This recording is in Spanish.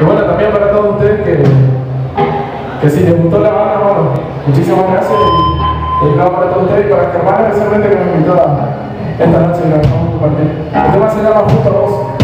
Y bueno, también para todos ustedes que, que si les gustó la banda, bueno, muchísimas gracias y, y para todos ustedes y para Germán especialmente que me invitó a esta noche y la vamos a compartir. El tema se llama Justo Vos.